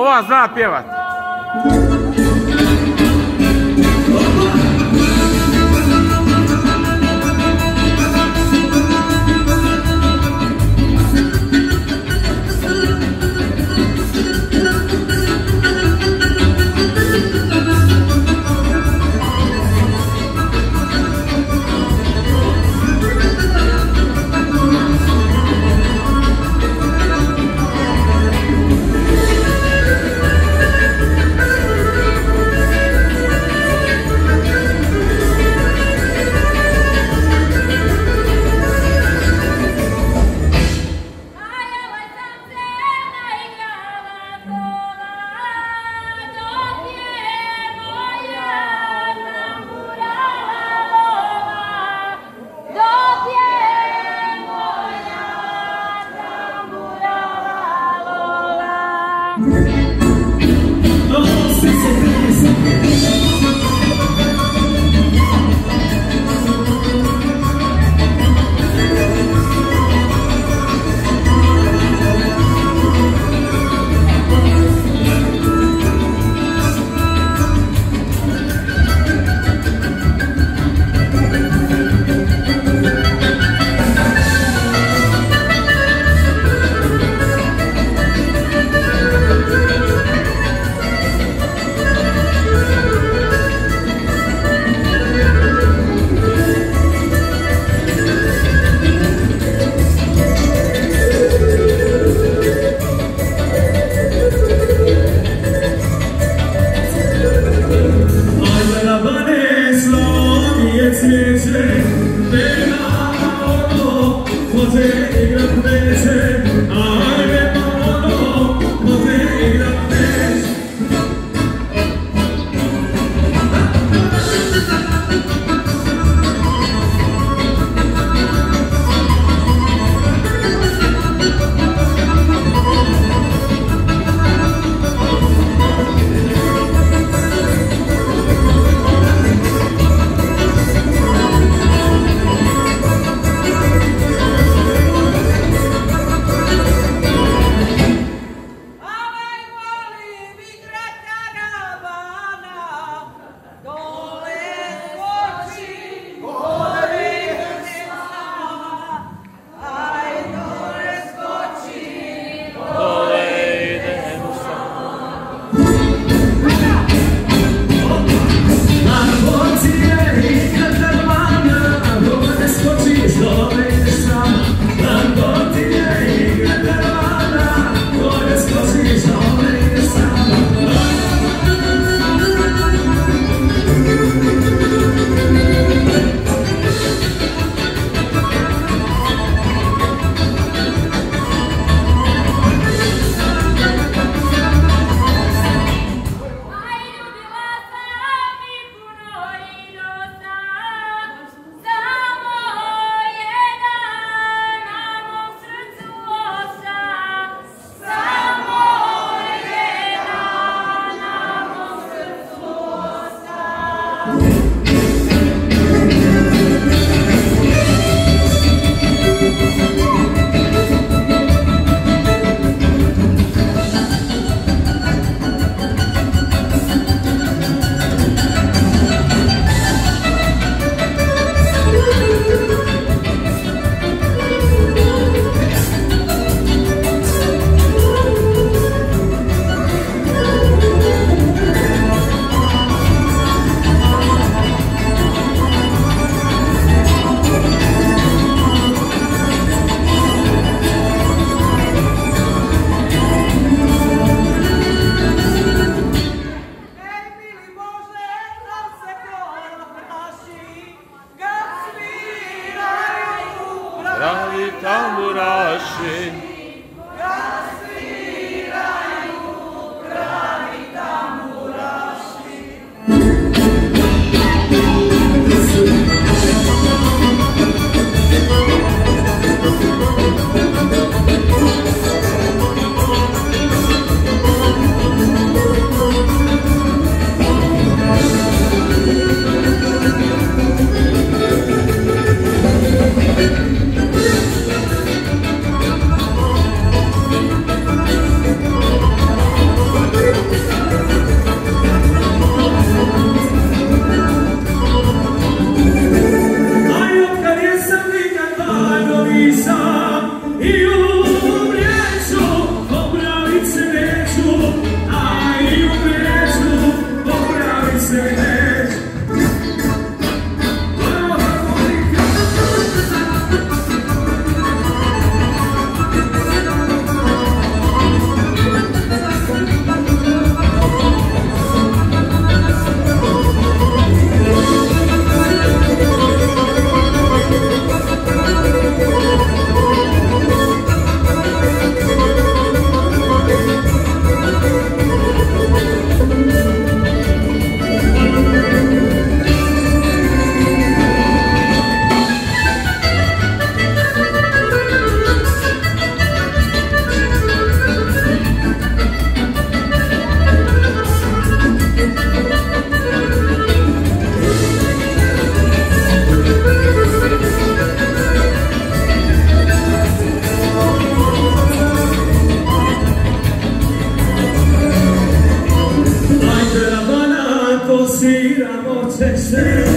Ova zna pjevat. sin Texas.